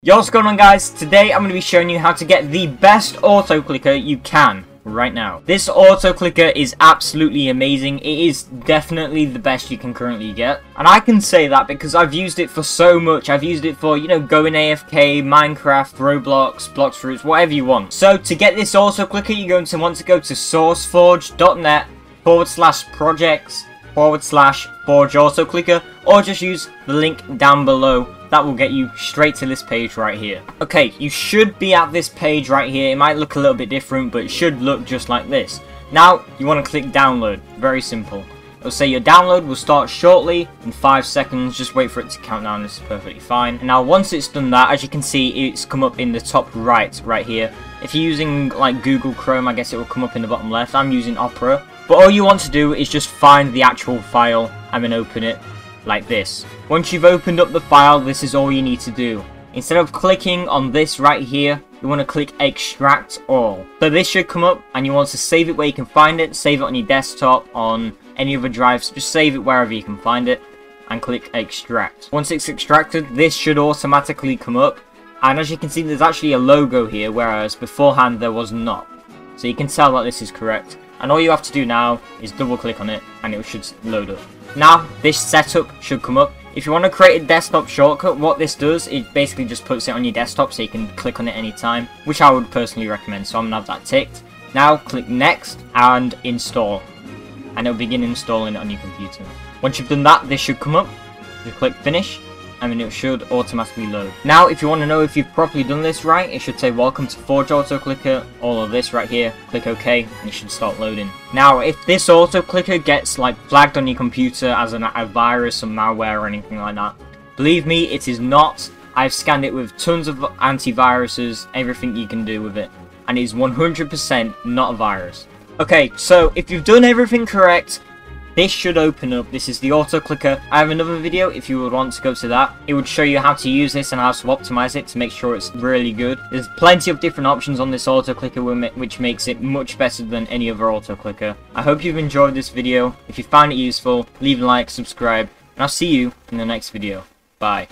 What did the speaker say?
Yo, what's going on guys? Today I'm going to be showing you how to get the best auto clicker you can right now. This auto clicker is absolutely amazing. It is definitely the best you can currently get. And I can say that because I've used it for so much. I've used it for, you know, going AFK, Minecraft, Roblox, Blox Fruits, whatever you want. So to get this auto clicker, you're going to want to go to sourceforge.net forward slash projects forward slash forge auto clicker or just use the link down below that will get you straight to this page right here. Okay, you should be at this page right here. It might look a little bit different, but it should look just like this. Now, you want to click download. Very simple. It'll say your download will start shortly in 5 seconds. Just wait for it to count down. This is perfectly fine. And now, once it's done that, as you can see, it's come up in the top right, right here. If you're using like Google Chrome, I guess it will come up in the bottom left. I'm using Opera. But all you want to do is just find the actual file and then open it like this. Once you've opened up the file, this is all you need to do. Instead of clicking on this right here, you want to click extract all. So this should come up and you want to save it where you can find it, save it on your desktop, on any other drives, just save it wherever you can find it and click extract. Once it's extracted, this should automatically come up and as you can see there's actually a logo here whereas beforehand there was not. So you can tell that this is correct and all you have to do now is double click on it and it should load up. Now, this setup should come up. If you want to create a desktop shortcut, what this does, it basically just puts it on your desktop so you can click on it anytime, which I would personally recommend, so I'm going to have that ticked. Now, click Next and Install, and it'll begin installing it on your computer. Once you've done that, this should come up. You click Finish, and mean it should automatically load. Now, if you want to know if you've properly done this right, it should say welcome to Forge Auto Clicker, all of this right here, click OK, and it should start loading. Now, if this auto clicker gets like flagged on your computer as an, a virus or malware or anything like that, believe me, it is not. I've scanned it with tons of antiviruses, everything you can do with it, and it is 100% not a virus. Okay, so if you've done everything correct, this should open up. This is the auto clicker. I have another video if you would want to go to that. It would show you how to use this and how to optimize it to make sure it's really good. There's plenty of different options on this auto clicker which makes it much better than any other auto clicker. I hope you've enjoyed this video. If you found it useful, leave a like, subscribe, and I'll see you in the next video. Bye.